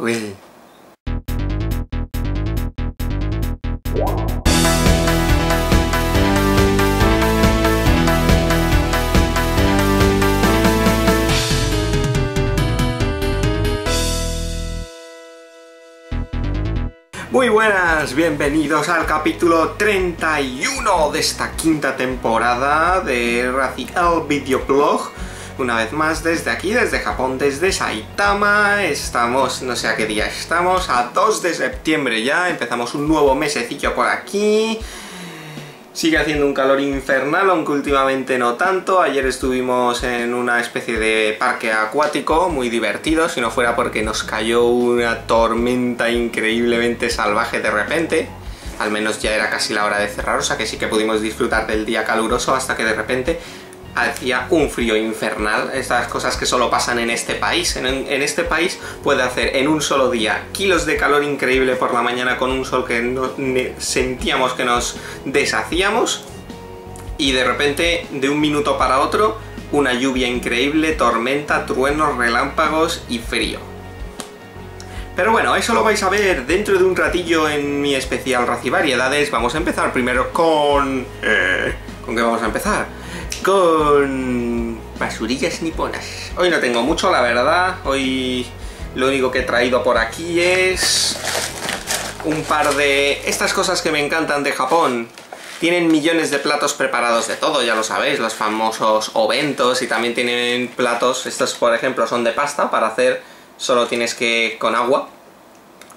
Uy. Muy buenas, bienvenidos al capítulo 31 de esta quinta temporada de Racial Videoblog. Una vez más desde aquí, desde Japón, desde Saitama. Estamos, no sé a qué día estamos, a 2 de septiembre ya. Empezamos un nuevo mesecillo por aquí. Sigue haciendo un calor infernal, aunque últimamente no tanto. Ayer estuvimos en una especie de parque acuático muy divertido, si no fuera porque nos cayó una tormenta increíblemente salvaje de repente. Al menos ya era casi la hora de cerrar, o sea que sí que pudimos disfrutar del día caluroso hasta que de repente hacía un frío infernal, estas cosas que solo pasan en este país. En, este país puede hacer en un solo día kilos de calor increíble por la mañana con un sol que no, sentíamos que nos deshacíamos y de repente, de un minuto para otro, una lluvia increíble, tormenta, truenos, relámpagos y frío. Pero bueno, eso lo vais a ver dentro de un ratillo en mi especial Racivariedades. Vamos a empezar primero con... Eh, ¿Con qué vamos a empezar? Con basurillas niponas. Hoy no tengo mucho, la verdad. Hoy lo único que he traído por aquí es un par de estas cosas que me encantan de Japón. Tienen millones de platos preparados de todo, ya lo sabéis, los famosos oventos y también tienen platos, estos por ejemplo son de pasta, para hacer solo tienes que con agua,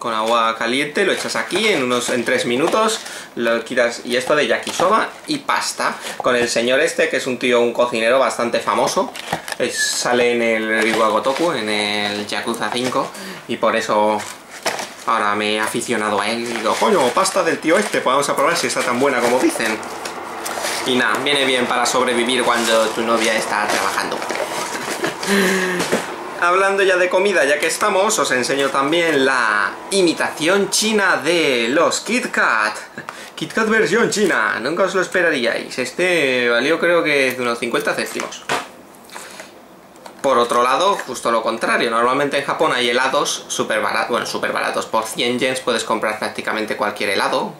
con agua caliente, lo echas aquí en unos en 3 minutos, lo quitas y esto de yakisoba y pasta con el señor este que es un tío, un cocinero bastante famoso, es, sale en el Ryuga Gotoku, en el Yakuza 5 y por eso ahora me he aficionado a él y digo, coño, pasta del tío este, pues vamos a probar si está tan buena como dicen. Y nada, viene bien para sobrevivir cuando tu novia está trabajando hablando ya de comida, ya que estamos, os enseño también la imitación china de los Kit Kat. Kit Kat versión china, nunca os lo esperaríais. Este valió creo que de unos 50 céntimos. Por otro lado, justo lo contrario, normalmente en Japón hay helados súper baratos, bueno, súper baratos, por 100 yens puedes comprar prácticamente cualquier helado,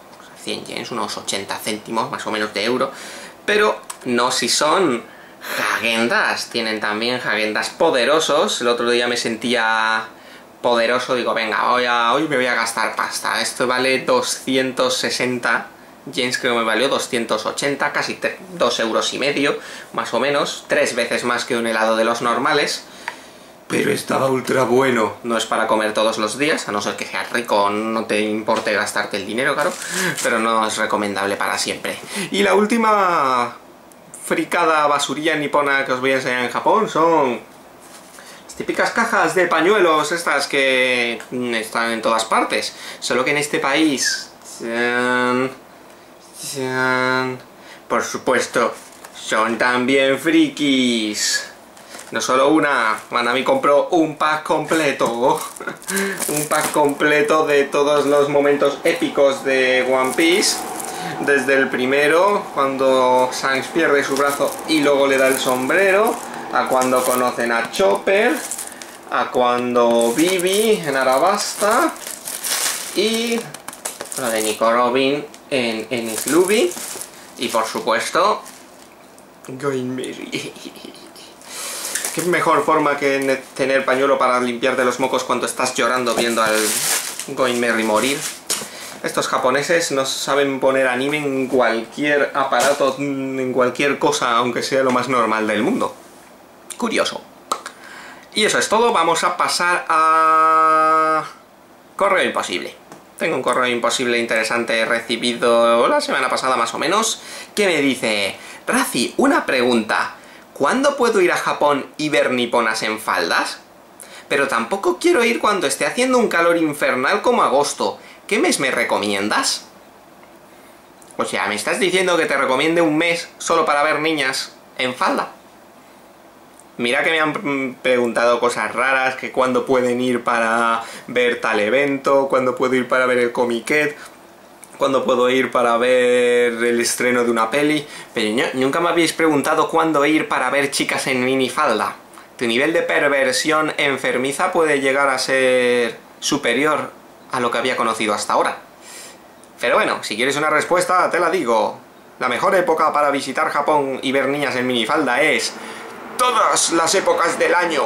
100 yens, unos 80 céntimos más o menos de euro, pero no si son Hagendas, tienen también Hagendas poderosos. El otro día me sentía poderoso, digo, venga, hoy, me voy a gastar pasta. Esto vale 260 yens, creo que me valió 280, casi 2 euros y medio, más o menos, tres veces más que un helado de los normales. Pero estaba ultra bueno. No es para comer todos los días, a no ser que seas rico, no te importe gastarte el dinero, claro. Pero no es recomendable para siempre. Y la última fricada basurilla nipona que os voy a enseñar en Japón son las típicas cajas de pañuelos estas que están en todas partes. Solo que en este país... por supuesto, son también frikis. No solo una, Manami compró un pack completo. un pack completo de todos los momentos épicos de One Piece desde el primero, cuando Shanks pierde su brazo y luego le da el sombrero, a cuando conocen a Chopper, a cuando Vivi en Arabasta y lo de Nico Robin en, en y por supuesto Going Merry. Qué mejor forma que tener pañuelo para limpiarte los mocos cuando estás llorando viendo al Going Merry morir. Estos japoneses nos saben poner anime en cualquier aparato, en cualquier cosa, aunque sea lo más normal del mundo. Curioso. Y eso es todo, vamos a pasar a... Correo imposible. Tengo un correo imposible interesante recibido la semana pasada más o menos, que me dice... Razi, una pregunta. ¿Cuándo puedo ir a Japón y ver niponas en faldas? Pero tampoco quiero ir cuando esté haciendo un calor infernal como agosto. ¿Qué mes me recomiendas? O sea, ¿me estás diciendo que te recomiende un mes solo para ver niñas en falda? Mira que me han preguntado cosas raras, que cuándo pueden ir para ver tal evento, cuándo puedo ir para ver el comiquet, cuándo puedo ir para ver el estreno de una peli, pero nunca me habéis preguntado cuándo ir para ver chicas en minifalda. Tu nivel de perversión enfermiza puede llegar a ser superior a lo que había conocido hasta ahora. Pero bueno, si quieres una respuesta, te la digo. La mejor época para visitar Japón y ver niñas en minifalda es... Todas las épocas del año.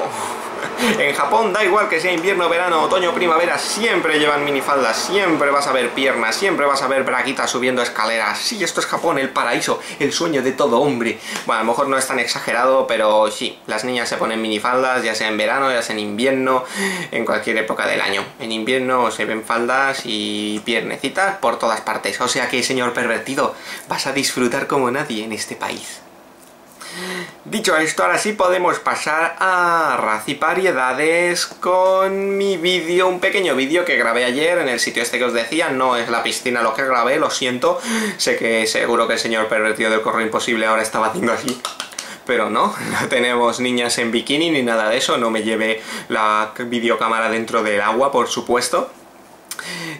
En Japón da igual que sea invierno, verano, otoño, primavera, siempre llevan minifaldas, siempre vas a ver piernas, siempre vas a ver braguitas subiendo escaleras. Sí, esto es Japón, el paraíso, el sueño de todo hombre. Bueno, a lo mejor no es tan exagerado, pero sí, las niñas se ponen minifaldas, ya sea en verano, ya sea en invierno, en cualquier época del año. En invierno se ven faldas y piernecitas por todas partes. O sea que, señor pervertido, vas a disfrutar como nadie en este país. Dicho esto, ahora sí podemos pasar a racipariedades con mi vídeo, un pequeño vídeo que grabé ayer en el sitio este que os decía, no es la piscina lo que grabé, lo siento, sé que seguro que el señor pervertido del correo imposible ahora estaba haciendo así, pero no, no tenemos niñas en bikini ni nada de eso, no me lleve la videocámara dentro del agua, por supuesto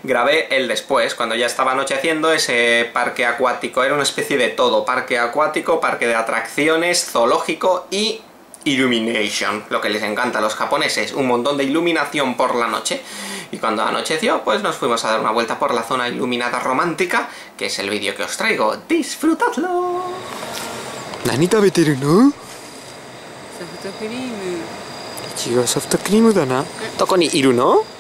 grabé el después, cuando ya estaba anocheciendo, ese parque acuático, era una especie de todo, parque acuático, parque de atracciones, zoológico y illumination, lo que les encanta a los japoneses, un montón de iluminación por la noche. Y cuando anocheció, pues nos fuimos a dar una vuelta por la zona iluminada romántica, que es el vídeo que os traigo. ¡Disfrutadlo! ¿Nani tabeteru no? Soft cream. Ichigo soft cream da na. ¿Toko ni iru no?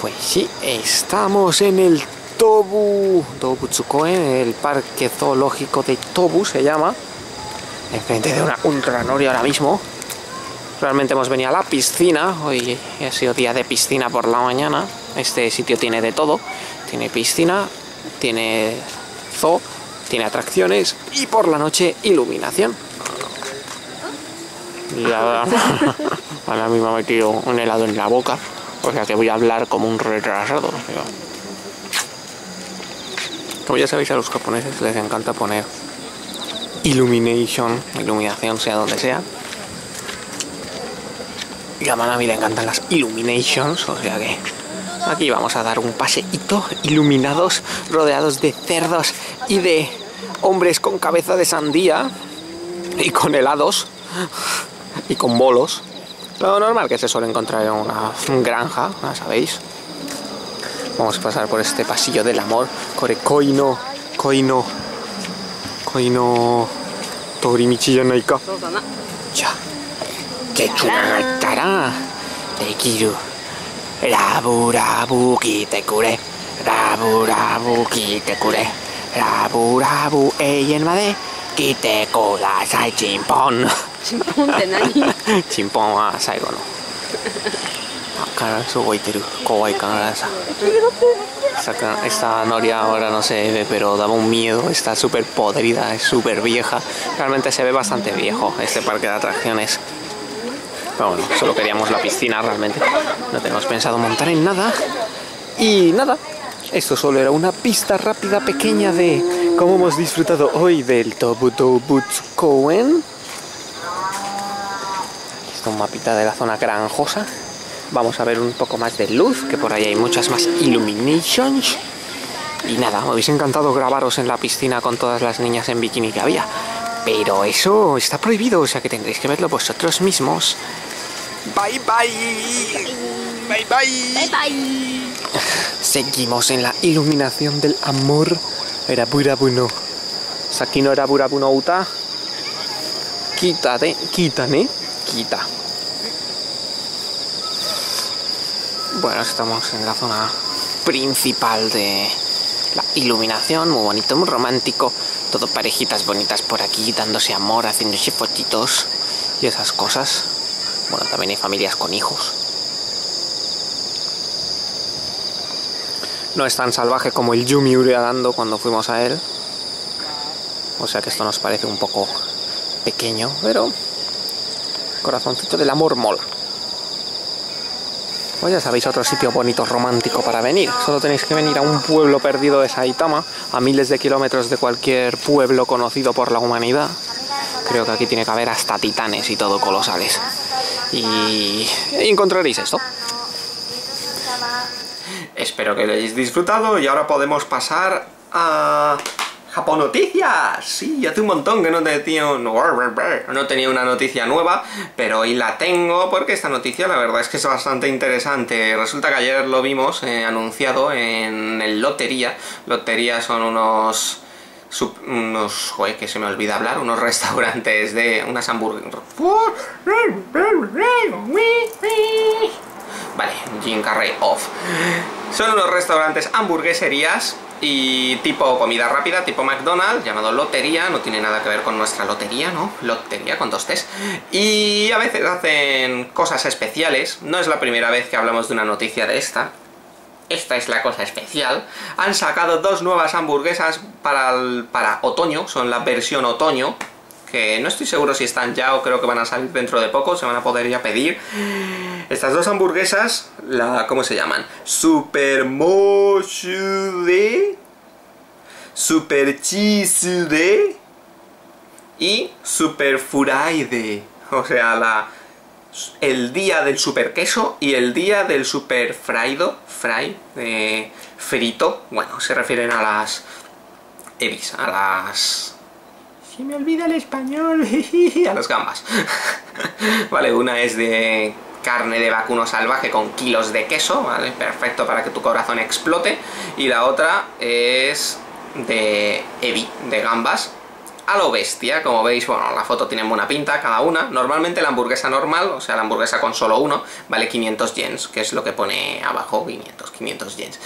Pues sí, estamos en el Tobu Dobutsukoen, el parque zoológico de Tobu se llama, enfrente de una ultranori ahora mismo. Realmente hemos venido a la piscina, hoy ha sido día de piscina por la mañana. Este sitio tiene de todo, tiene piscina, tiene zoo, tiene atracciones y por la noche iluminación. Y ahora, mismo me ha metido un helado en la boca, o sea que voy a hablar como un retrasado. Como ya sabéis, a los japoneses les encanta poner illumination, iluminación, sea donde sea. Y a Manami le encantan las illuminations, o sea que aquí vamos a dar un paseíto iluminados, rodeados de cerdos y de hombres con cabeza de sandía y con helados y con bolos. Lo normal que se suele encontrar en una granja, ya sabéis. Vamos a pasar por este pasillo del amor. Kore koino, koino, koino, torimichi yanaika. Ya. Que churra Tekiru. Rabu rabu kite kure. Rabu rabu kite kure. Rabu rabu eien made. Kite kudasai chimpón. チンポンって何チンポンは最後のあ必ず動いてる怖いからさ esta, esta noria ahora no se ve pero daba un miedo está súper podrida es súper vieja realmente se ve bastante viejo este parque de atracciones pero bueno solo queríamos la piscina realmente no tenemos pensado montar en nada y nada esto solo era una pista rápida pequeña de cómo hemos disfrutado hoy del Un mapita de la zona granjosa. Vamos a ver un poco más de luz, que por ahí hay muchas más illuminations. Y nada, me hubiese encantado grabaros en la piscina con todas las niñas en bikini que había. Pero eso está prohibido, o sea que tendréis que verlo vosotros mismos. Bye bye. Bye bye. Bye bye. Seguimos en la iluminación del amor. Era burabuno. Sakino era burabuno uta. Quítate, quítane Bueno, estamos en la zona principal de la iluminación, muy bonito, muy romántico. Todo parejitas bonitas por aquí, dándose amor, haciéndose fotitos y esas cosas. Bueno, también hay familias con hijos. No es tan salvaje como el Yumi dando cuando fuimos a él. O sea que esto nos parece un poco pequeño, pero Corazoncito del amor mola. Pues ya sabéis otro sitio bonito, romántico para venir. Solo tenéis que venir a un pueblo perdido de Saitama, a miles de kilómetros de cualquier pueblo conocido por la humanidad. Creo que aquí tiene que haber hasta titanes y todo colosales. Y encontraréis esto. Espero que lo hayáis disfrutado y ahora podemos pasar a Japón Noticias. Sí, hace un montón que no tenía, no tenía una noticia nueva, pero hoy la tengo porque esta noticia la verdad es que es bastante interesante. Resulta que ayer lo vimos eh, anunciado en el Lotería. Lotería son unos... unos... joder, que se me olvida hablar, unos restaurantes de unas hamburguesas... Vale, Jim Carrey off. Son unos restaurantes hamburgueserías y tipo comida rápida, tipo McDonald's, llamado lotería, no tiene nada que ver con nuestra lotería, ¿no? Lotería con dos T's. Y a veces hacen cosas especiales, no es la primera vez que hablamos de una noticia de esta, esta es la cosa especial, han sacado dos nuevas hamburguesas para, para otoño, son la versión otoño, que no estoy seguro si están ya o creo que van a salir dentro de poco, se van a poder ya pedir. Estas dos hamburguesas, la ¿cómo se llaman? Super Moshude, Super Chisude y Super Furaide. O sea, la el día del super queso y el día del super fraido, fry, eh, frito, bueno, se refieren a las evis, a las me olvida el español, a los gambas. vale, una es de carne de vacuno salvaje con kilos de queso, ¿vale? Perfecto para que tu corazón explote. Y la otra es de ebi, de gambas, a lo bestia, como veis, bueno, la foto tiene buena pinta cada una. Normalmente la hamburguesa normal, o sea, la hamburguesa con solo uno, vale 500 yens, que es lo que pone abajo, 500, 500 yens.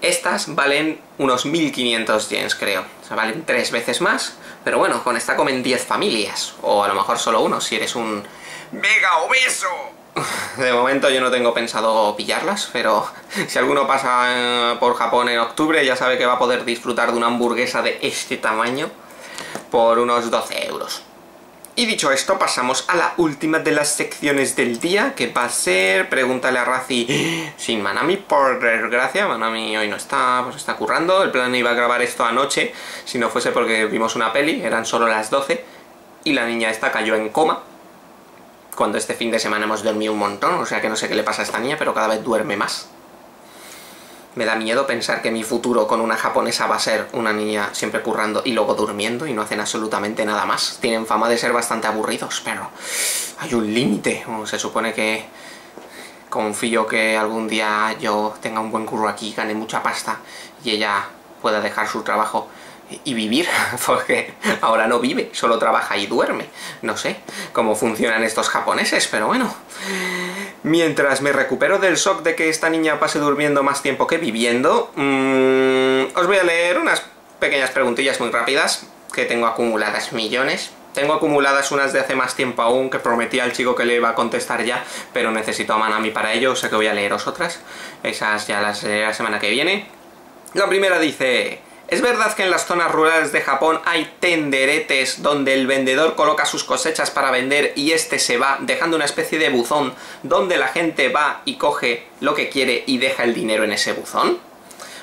Estas valen unos 1500 yens, creo. O sea, valen tres veces más, pero bueno, con esta comen 10 familias, o a lo mejor solo uno, si eres un mega obeso. De momento yo no tengo pensado pillarlas, pero si alguno pasa eh, por Japón en octubre ya sabe que va a poder disfrutar de una hamburguesa de este tamaño por unos 12 euros. Y dicho esto, pasamos a la última de las secciones del día, que va a ser Pregúntale a Razi sin Manami, por desgracia. Manami hoy no está, pues está currando. El plan iba a grabar esto anoche, si no fuese porque vimos una peli, eran solo las 12, y la niña esta cayó en coma. Cuando este fin de semana hemos dormido un montón, o sea que no sé qué le pasa a esta niña, pero cada vez duerme más. Me da miedo pensar que mi futuro con una japonesa va a ser una niña siempre currando y luego durmiendo y no hacen absolutamente nada más. Tienen fama de ser bastante aburridos, pero hay un límite. Se supone que confío que algún día yo tenga un buen curro aquí, gane mucha pasta y ella pueda dejar su trabajo y vivir, porque ahora no vive, solo trabaja y duerme. No sé cómo funcionan estos japoneses, pero bueno. Mientras me recupero del shock de que esta niña pase durmiendo más tiempo que viviendo, mm, os voy a leer unas pequeñas preguntillas muy rápidas, que tengo acumuladas millones. Tengo acumuladas unas de hace más tiempo aún, que prometí al chico que le iba a contestar ya, pero necesito a Manami para ello, o sea que voy a leeros otras. Esas ya las la semana que viene. La primera dice... ¿Es verdad que en las zonas rurales de Japón hay tenderetes donde el vendedor coloca sus cosechas para vender y este se va, dejando una especie de buzón donde la gente va y coge lo que quiere y deja el dinero en ese buzón?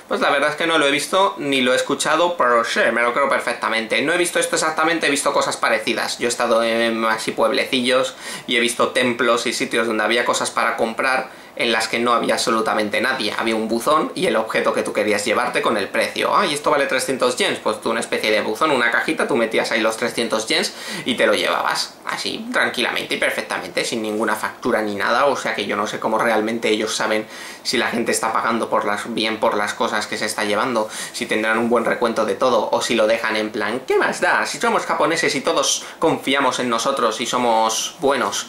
Pues la verdad es que no lo he visto ni lo he escuchado, pero sí, me lo creo perfectamente. No he visto esto exactamente, he visto cosas parecidas. Yo he estado en así pueblecillos y he visto templos y sitios donde había cosas para comprar en las que no había absolutamente nadie. Había un buzón y el objeto que tú querías llevarte con el precio. Ah, esto vale 300 yens. Pues tú una especie de buzón, una cajita, tú metías ahí los 300 yens y te lo llevabas. Así, tranquilamente y perfectamente, sin ninguna factura ni nada. O sea que yo no sé cómo realmente ellos saben si la gente está pagando por las, bien por las cosas que se está llevando, si tendrán un buen recuento de todo o si lo dejan en plan, ¿qué más da? Si somos japoneses y todos confiamos en nosotros y somos buenos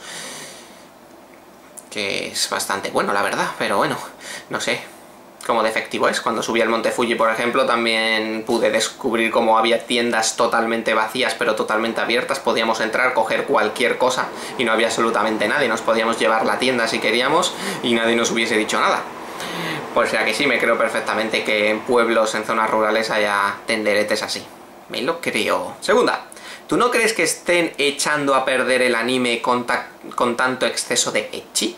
que es bastante bueno, la verdad, pero bueno, no sé cómo defectivo es. Cuando subí al Monte Fuji, por ejemplo, también pude descubrir cómo había tiendas totalmente vacías, pero totalmente abiertas. Podíamos entrar, coger cualquier cosa y no había absolutamente nadie. Nos podíamos llevar la tienda si queríamos y nadie nos hubiese dicho nada. Pues sea que sí, me creo perfectamente que en pueblos, en zonas rurales, haya tenderetes así. Me lo creo. Segunda, ¿Tú no crees que estén echando a perder el anime con, con tanto exceso de ecchi?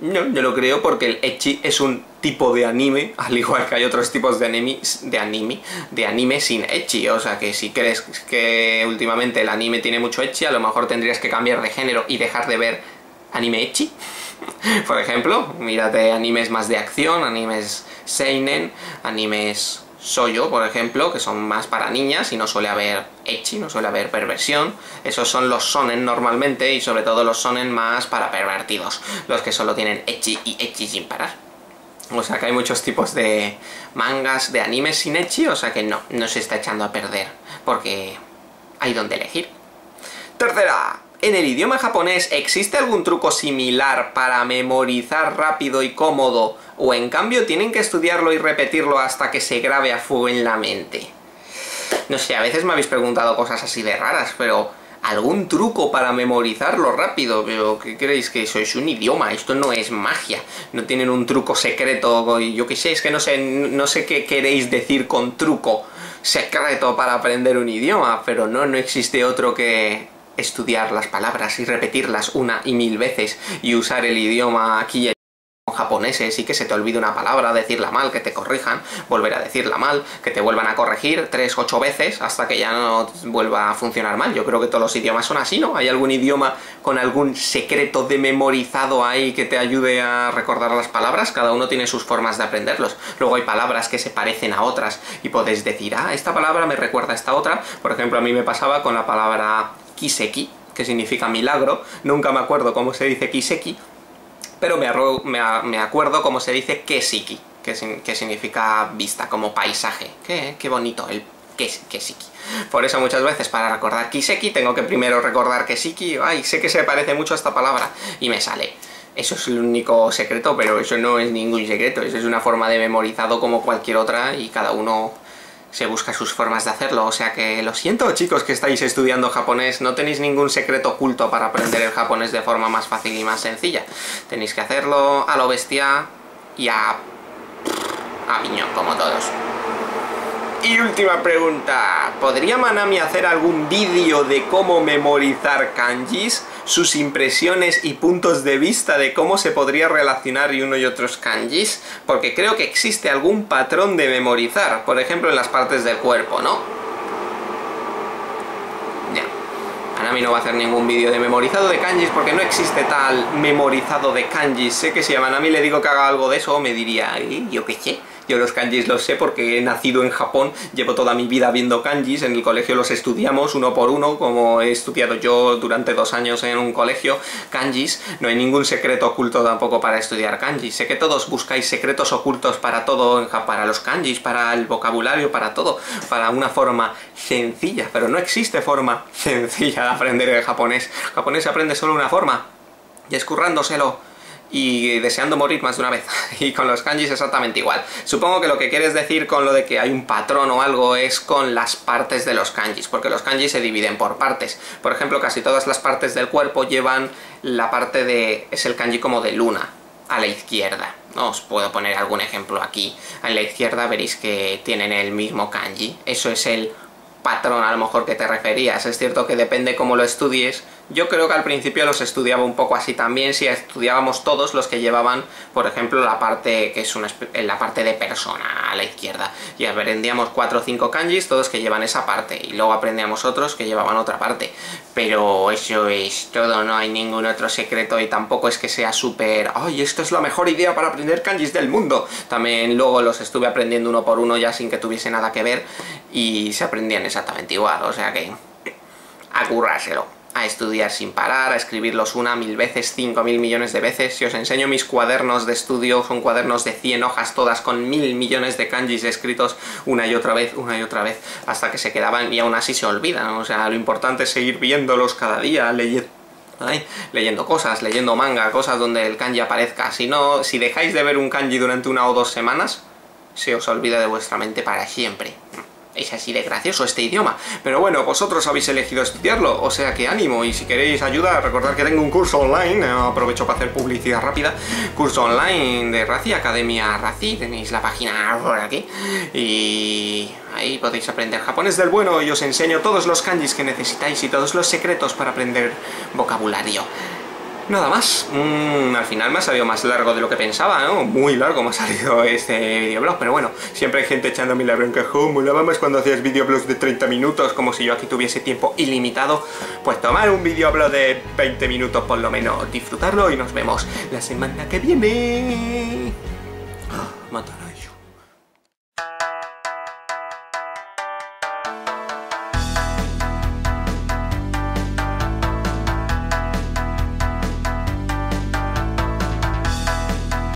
No, yo lo creo porque el ecchi es un tipo de anime, al igual que hay otros tipos de anime, de anime, de anime sin ecchi. O sea que si crees que últimamente el anime tiene mucho ecchi, a lo mejor tendrías que cambiar de género y dejar de ver anime ecchi. Por ejemplo, mírate animes más de acción, animes seinen, animes soyo, por ejemplo, que son más para niñas y no suele haber echi, no suele haber perversión. Esos son los sonen normalmente y sobre todo los sonen más para pervertidos, los que solo tienen echi y echi sin parar. O sea que hay muchos tipos de mangas, de animes sin echi, o sea que no, no se está echando a perder, porque hay donde elegir. Tercera, ¿En el idioma japonés existe algún truco similar para memorizar rápido y cómodo? ¿O en cambio tienen que estudiarlo y repetirlo hasta que se grabe a fuego en la mente? No sé, a veces me habéis preguntado cosas así de raras, pero algún truco para memorizarlo rápido, pero ¿qué creéis que eso es un idioma? Esto no es magia, no tienen un truco secreto, yo qué sé, es que no sé, no sé qué queréis decir con truco secreto para aprender un idioma, pero no, no existe otro que estudiar las palabras y repetirlas una y mil veces y usar el idioma aquí japoneses y que se te olvide una palabra, decirla mal, que te corrijan, volver a decirla mal, que te vuelvan a corregir tres, ocho veces hasta que ya no vuelva a funcionar mal. Yo creo que todos los idiomas son así, ¿no? ¿Hay algún idioma con algún secreto de memorizado ahí que te ayude a recordar las palabras? Cada uno tiene sus formas de aprenderlos. Luego hay palabras que se parecen a otras y podéis decir, ah, esta palabra me recuerda a esta otra. Por ejemplo, a mí me pasaba con la palabra kiseki, que significa milagro. Nunca me acuerdo cómo se dice kiseki, pero me, me, acuerdo cómo se dice kesiki, que, significa vista, como paisaje. Qué, qué bonito el kesiki. Por eso muchas veces para recordar kiseki tengo que primero recordar kesiki. Ay, sé que se parece mucho a esta palabra y me sale. Eso es el único secreto, pero eso no es ningún secreto. Eso es una forma de memorizado como cualquier otra y cada uno se busca sus formas de hacerlo, o sea que lo siento chicos que estáis estudiando japonés, no tenéis ningún secreto oculto para aprender el japonés de forma más fácil y más sencilla. Tenéis que hacerlo a lo bestia y a... a piñón, como todos. Y última pregunta, ¿podría Manami hacer algún vídeo de cómo memorizar kanjis? sus impresiones y puntos de vista de cómo se podría relacionar uno y otros kanjis, porque creo que existe algún patrón de memorizar, por ejemplo en las partes del cuerpo, ¿no? Ya. Manami no va a hacer ningún vídeo de memorizado de kanjis porque no existe tal memorizado de kanjis. Sé que si a Manami le digo que haga algo de eso, me diría, yo qué sé yo los kanjis los sé porque he nacido en Japón, llevo toda mi vida viendo kanjis, en el colegio los estudiamos uno por uno, como he estudiado yo durante dos años en un colegio, kanjis, no hay ningún secreto oculto tampoco para estudiar kanjis. Sé que todos buscáis secretos ocultos para todo, para los kanjis, para el vocabulario, para todo, para una forma sencilla, pero no existe forma sencilla de aprender el japonés. El japonés se aprende solo una forma, y escurrándoselo y deseando morir más de una vez. y con los kanjis exactamente igual. Supongo que lo que quieres decir con lo de que hay un patrón o algo es con las partes de los kanjis, porque los kanjis se dividen por partes. Por ejemplo, casi todas las partes del cuerpo llevan la parte de... es el kanji como de luna, a la izquierda. Os puedo poner algún ejemplo aquí. A la izquierda veréis que tienen el mismo kanji. Eso es el patrón a lo mejor que te referías. Es cierto que depende cómo lo estudies, yo creo que al principio los estudiaba un poco así también, si estudiábamos todos los que llevaban, por ejemplo, la parte que es una, la parte de persona a la izquierda. Y aprendíamos cuatro o cinco kanjis, todos que llevan esa parte, y luego aprendíamos otros que llevaban otra parte. Pero eso es todo, no hay ningún otro secreto y tampoco es que sea súper, ¡ay, esto es la mejor idea para aprender kanjis del mundo! También luego los estuve aprendiendo uno por uno ya sin que tuviese nada que ver y se aprendían exactamente igual, o sea que a currárselo a estudiar sin parar, a escribirlos una, mil veces, cinco mil millones de veces. Si os enseño mis cuadernos de estudio, son cuadernos de 100 hojas todas con mil millones de kanjis escritos una y otra vez, una y otra vez, hasta que se quedaban y aún así se olvidan. O sea, lo importante es seguir viéndolos cada día, leyendo leyendo cosas, leyendo manga, cosas donde el kanji aparezca. Si no, si dejáis de ver un kanji durante una o dos semanas, se os olvida de vuestra mente para siempre es así de gracioso este idioma. Pero bueno, vosotros habéis elegido estudiarlo, o sea que ánimo, y si queréis ayuda, recordad que tengo un curso online, eh, aprovecho para hacer publicidad rápida, curso online de Razi, Academia Razi, tenéis la página por aquí, y ahí podéis aprender japonés del bueno y os enseño todos los kanjis que necesitáis y todos los secretos para aprender vocabulario. Nada más, mm, al final me ha salido más largo de lo que pensaba, ¿no? Muy largo me ha salido este videoblog, pero bueno, siempre hay gente echándome la bronca, oh, molaba más cuando hacías videoblogs de 30 minutos, como si yo aquí tuviese tiempo ilimitado, pues tomar un videoblog de 20 minutos por lo menos, disfrutarlo y nos vemos la semana que viene. Oh,